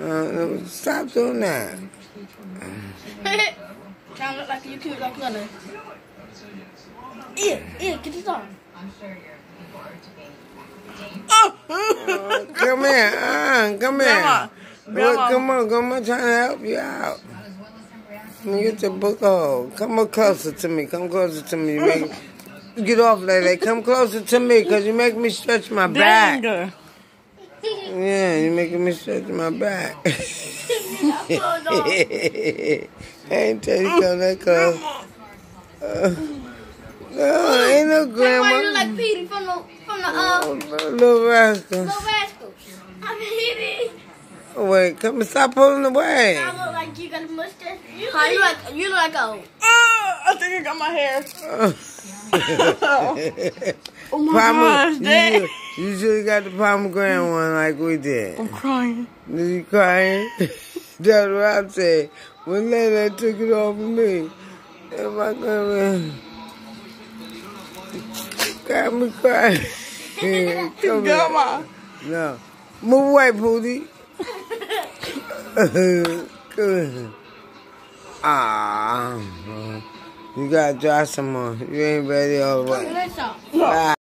Uh, stop doing that. Trying to look like you cute like Gunner. Yeah, yeah, get this on. Uh, come here, uh, come here. Grandma, Look, Grandma. come on, Grandma trying to help you out. Let me get your book hole. Come on closer to me. Come closer to me. You make, get off, Lele. Come closer to me because you make me stretch my back. Danger. Yeah, you making me stretch my back. I ain't tell you come that close. Uh, no, ain't no Why you look like Petey from the from the uh Oh, little rascal. Little Rascals? I'm Petey. Wait, come and stop pulling away. I look like you got a mustache. You How look you like you look like a Uh, I think I got my hair. Oh my gosh, Dad. Should, you should have got the pomegranate one like we did. I'm crying. Did you crying? That's what I said. When Lele took it off of me, am I gonna got me crying? Come here. No. Move away, Pootie. Good. Ah. You gotta try some more. You ain't ready all the way. Let's. Ah.